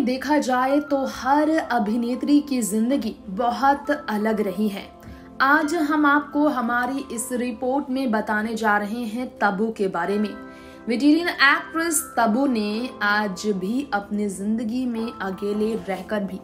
देखा जाए तो हर अभिनेत्री की ज़िंदगी बहुत अलग रही है। आज हम आपको हमारी इस रिपोर्ट में बताने जा रहे हैं तबू के बारे में। वेटेरियन एक्ट्रेस तबू ने आज भी अपनी ज़िंदगी में अकेले रहकर भी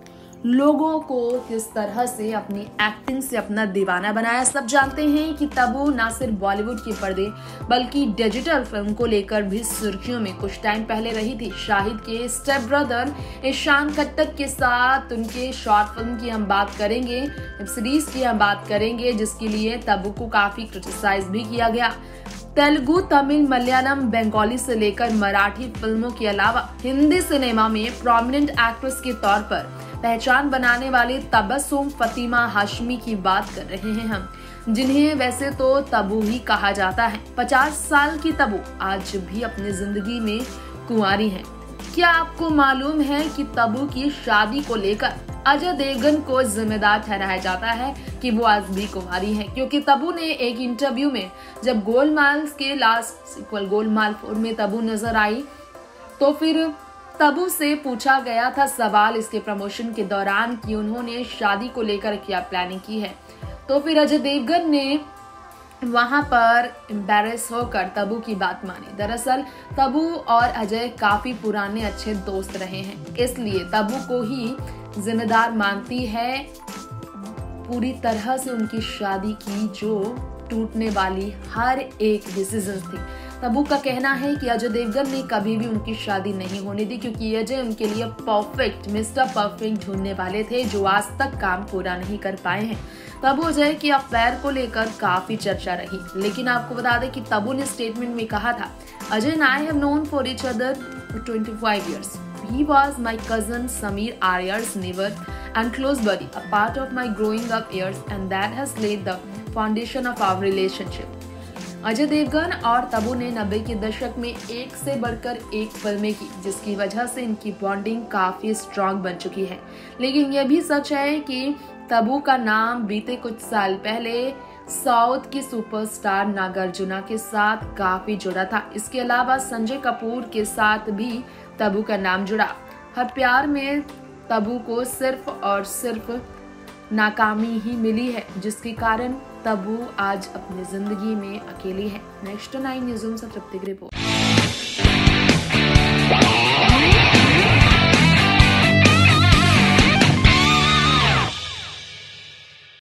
लोगों को किस तरह से अपनी एक्टिंग से अपना दीवाना बनाया, सब जानते हैं कि तबू ना सिर्फ़ बॉलीवुड के पर्दे, बल्कि डिजिटल फ़िल्म को लेकर भी सुर्खियों में कुछ टाइम पहले रही थी। शाहिद के स्टेप ब्रदर ईशान खट्टर के साथ उनके शॉर्ट फ़िल्म की हम बात करेंगे सीरीज़ की हम बात करेंगे, जिसके लिए तबू को काफ़ी क्रिटिसाइज भी किया गया। तेलुगु, तमिल, मलयालम, बंगाली से लेकर मराठी फ़िल्मों के अलावा हिंदी सिनेमा में प्रोमिनेंट एक्ट्रेस के तौर पर पहचान बनाने वाले तबस्सुम फतीमा हाशमी की बात कर रहे हैं हम। जिन्हें वैसे तो तबू ही कहा जाता है। पचास साल की तबू आज भी अपनी ज़िंदगी में कुंवारी है। क्या आपको मालूम है कि तबू की शादी को लेकर अजय देवगन को जिम्मेदार ठहराया जाता है कि वो आज भी कुमारी है? क्योंकि तबू ने एक इंटरव्यू में जब गोलमाल के लास्ट गोलमाल फोर में तबू नज़र आई तो फिर तबू से पूछा गया था सवाल इसके प्रमोशन के दौरान कि उन्होंने शादी को लेकर क्या प्लानिंग की है। तो फिर अजय देवगन ने वहाँ पर एम्बेरस होकर तबू की बात मानी। दरअसल, तबू और अजय काफ़ी पुराने अच्छे दोस्त रहे हैं। इसलिए तबू को ही जिम्मेदार मानती है पूरी तरह से उनकी शादी की जो टूटने वाली हर एक डिसीज़न थी। तबू का कहना है कि अजय देवगन ने कभी भी उनकी शादी नहीं होने दी क्योंकि अजय उनके लिए परफेक्ट मिस्टर परफेक्ट ढूँढने वाले थे जो आज तक काम पूरा नहीं कर पाए हैं तबू अजय की अफेयर को लेकर काफ़ी चर्चा रही लेकिन आपको बता दें कि तबू ने स्टेटमेंट में कहा था Ajay and I have known for each other for 25 years. He was my cousin Samir Aryar's neighbor and close buddy, a part of my growing up years, and that has laid the foundation of our relationship. Ajay Devgn और तबू ने नब्बे के दशक में एक से बढ़कर एक फ़िल्में की, जिसकी वजह से इनकी बॉन्डिंग काफ़ी स्ट्रांग बन चुकी है। लेकिन यह भी सच है कि तबू का नाम बीते कुछ साल पहले साउथ की सुपरस्टार नागार्जुना के साथ काफ़ी जुड़ा था। इसके अलावा संजय कपूर के साथ भी तबू का नाम जुड़ा। हर प्यार में तबू को सिर्फ़ और सिर्फ़ नाकामी ही मिली है, जिसके कारण तबू आज अपनी ज़िंदगी में अकेली है। Next nine news report.